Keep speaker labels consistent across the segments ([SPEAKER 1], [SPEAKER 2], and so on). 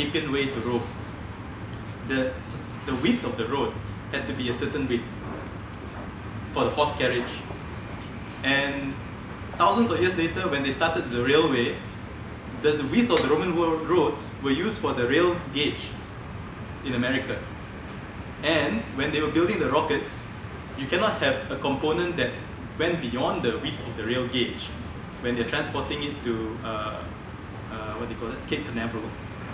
[SPEAKER 1] Appian Way to Rome, the, the width of the road had to be a certain width for the horse carriage. And thousands of years later, when they started the railway, the width of the Roman roads were used for the rail gauge in America. And when they were building the rockets, you cannot have a component that went beyond the width of the rail gauge when they're transporting it to uh, uh, what they call it, Cape Canaveral.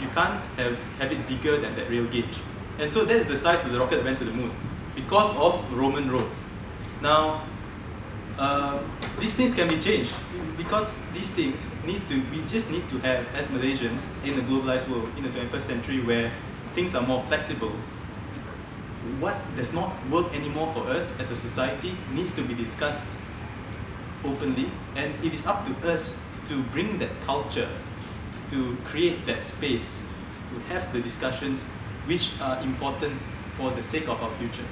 [SPEAKER 1] You can't have, have it bigger than that rail gauge. And so that's the size of the rocket that went to the moon because of Roman roads. Now, uh, these things can be changed because these things need to, we just need to have, as Malaysians in a globalized world, in the 21st century where things are more flexible, what does not work anymore for us as a society needs to be discussed openly and it is up to us to bring that culture, to create that space, to have the discussions which are important for the sake of our future.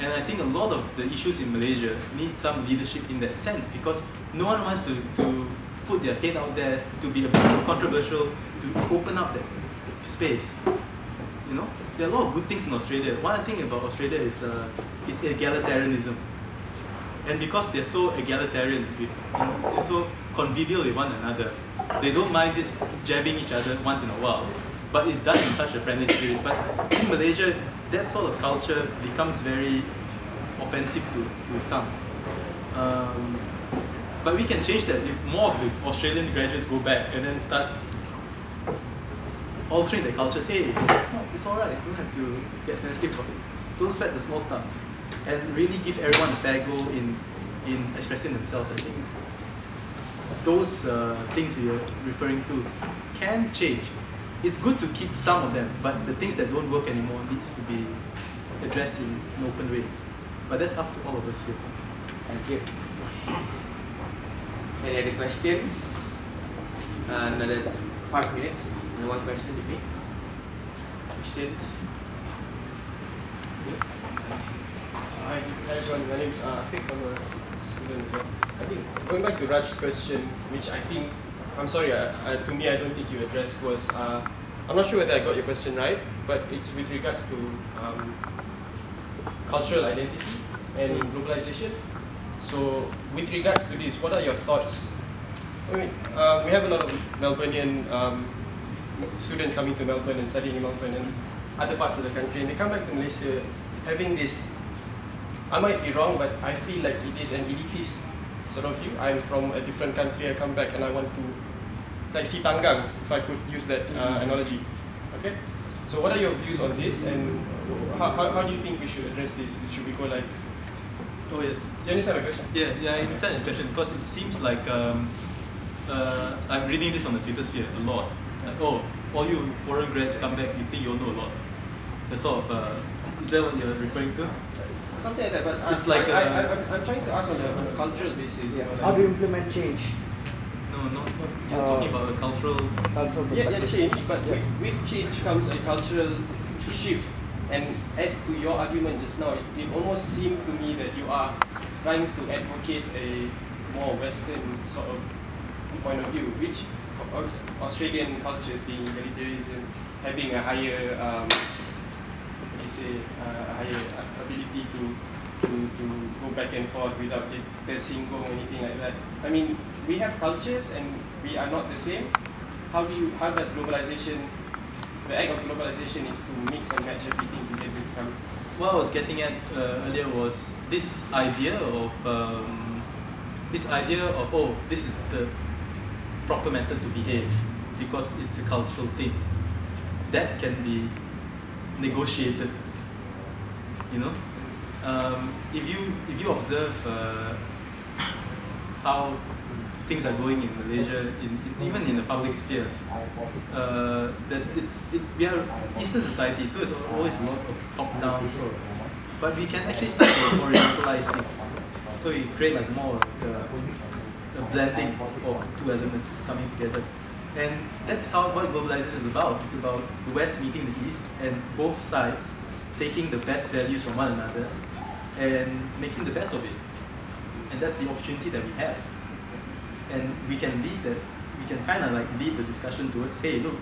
[SPEAKER 1] And I think a lot of the issues in Malaysia need some leadership in that sense because no one wants to, to put their head out there to be a bit controversial, to open up that space. You know, there are a lot of good things in Australia. One thing about Australia is uh, it's egalitarianism. And because they're so egalitarian, you know, they're so convivial with one another, they don't mind just jabbing each other once in a while. But it's done in such a friendly spirit. But in Malaysia, that sort of culture becomes very offensive to, to some. Um, but we can change that if more of the Australian graduates go back and then start altering their cultures. Hey, it's, not, it's alright, you don't have to get sensitive about it. Don't sweat the small stuff. And really give everyone a fair go in, in expressing themselves, I think. Those uh, things we are referring to can change it's good to keep some of them, but the things that don't work anymore needs to be addressed in an open way. But that's up to all of us here.
[SPEAKER 2] Thank you.
[SPEAKER 3] Any other questions? Uh, another five minutes. And one question, me. Questions?
[SPEAKER 4] Hi, hi everyone. My name is uh, Afiq. I'm a student as well. I think going back to Raj's question, which I think I'm sorry, uh, uh, to me, I don't think you addressed was, uh, I'm not sure whether I got your question right, but it's with regards to um, cultural identity and globalization. So with regards to this, what are your thoughts? I mean, uh, we have a lot of Melbourneian um, students coming to Melbourne and studying in Melbourne and other parts of the country, and they come back to Malaysia having this, I might be wrong, but I feel like it is an elitist sort of view. I'm from a different country, I come back and I want to, it's like si tanggang, if I could use that uh, analogy. Okay? So what are your views on this and how, how, how do you think we should address this? Should we go like,
[SPEAKER 1] Oh yes.
[SPEAKER 4] do you understand my question?
[SPEAKER 1] Yeah, yeah, I understand the question because it seems like um, uh, I'm reading this on the Twitter sphere a lot. Like, oh, all you foreign grads come back, you think you all know a lot. The sort of, uh, is that what you're referring to?
[SPEAKER 4] Something like that, but
[SPEAKER 1] It's
[SPEAKER 4] I,
[SPEAKER 1] like
[SPEAKER 4] I,
[SPEAKER 1] a-
[SPEAKER 4] I, I'm, I'm trying to ask on a, on a cultural basis. you
[SPEAKER 2] Yeah.
[SPEAKER 4] know, like-
[SPEAKER 2] How do you implement change?
[SPEAKER 1] No, no, you're
[SPEAKER 2] Uh,
[SPEAKER 1] talking about a cultural.
[SPEAKER 2] Cultural
[SPEAKER 4] Yeah, yeah, change, but
[SPEAKER 2] Yeah.
[SPEAKER 4] with, with change comes a cultural shift. And as to your argument just now, it, it almost seemed to me that you are trying to advocate a more Western sort of point of view, which for Aus- Australian cultures being egalitarianism, having a higher, um, what do you say, uh, higher ability to, to, to go back and forth without get tersinggung or anything like that. I mean, we have cultures and we are not the same. How do you, how does globalization, the act of globalization is to mix and match everything to get to become
[SPEAKER 1] What I was getting at uh, earlier was this idea of um, this idea of oh, this is the proper method to behave because it's a cultural thing. That can be negotiated. You know, um, if you if you observe uh, how things are going in Malaysia, in, in, even in the public sphere, uh, there's, it's, it, we are Eastern society, so it's always a lot of top-down sort of. But we can actually start to orientalize things. So we create like more a, a blending of two elements coming together. And that's how what globalization is about. It's about the West meeting the East and both sides taking the best values from one another and making the best of it. And that's the opportunity that we have and we can lead that we can kind of like lead the discussion towards hey look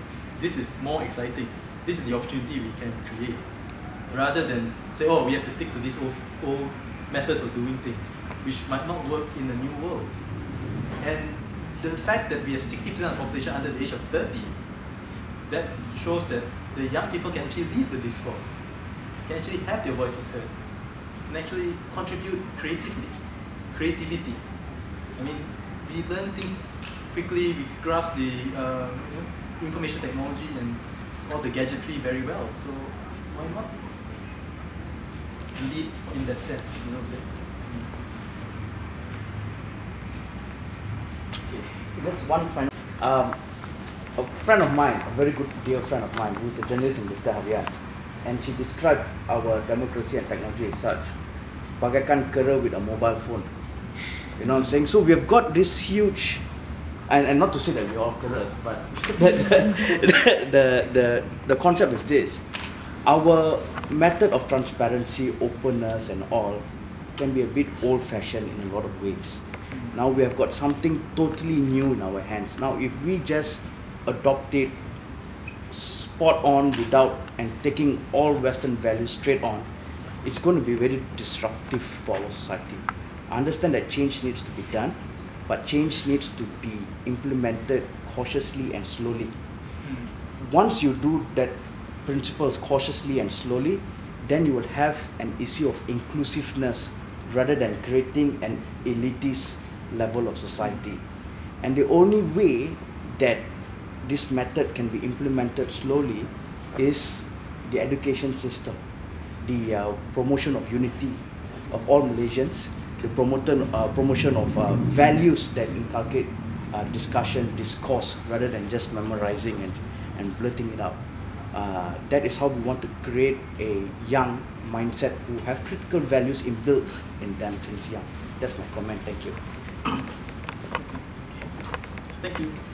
[SPEAKER 1] this is more exciting. This is the opportunity we can create, rather than say, oh, we have to stick to these old old methods of doing things, which might not work in the new world. And the fact that we have 60% of the population under the age of 30, that shows that the young people can actually lead the discourse, can actually have their voices heard, can actually contribute creatively, creativity. I mean, we learn things quickly, we grasp the uh, information technology and all the gadgetry very well. So why not lead in that sense? You know what I'm saying?
[SPEAKER 2] Just one final. Um, a friend of mine, a very good dear friend of mine, who's a journalist in Berita Harian, and she described our democracy and technology as such. Bagaikan kera with a mobile phone. You know what I'm saying? So we have got this huge, and, and not to say that we're all keras, but the, the, the, the, concept is this. Our method of transparency, openness, and all can be a bit old fashioned in a lot of ways. Now we have got something totally new in our hands. Now, if we just adopt it spot on without and taking all Western values straight on, it's going to be very disruptive for our society. I understand that change needs to be done, but change needs to be implemented cautiously and slowly. Hmm. Once you do that principles cautiously and slowly, then you will have an issue of inclusiveness rather than creating an elitist level of society. And the only way that this method can be implemented slowly is the education system, the uh, promotion of unity of all Malaysians, the promotion, uh, promotion of uh, values that inculcate uh, discussion, discourse, rather than just memorizing and, and blurting it out. Uh, that is how we want to create a young mindset who have critical values inbuilt in them since young. That's my comment. Thank you.
[SPEAKER 1] Thank you.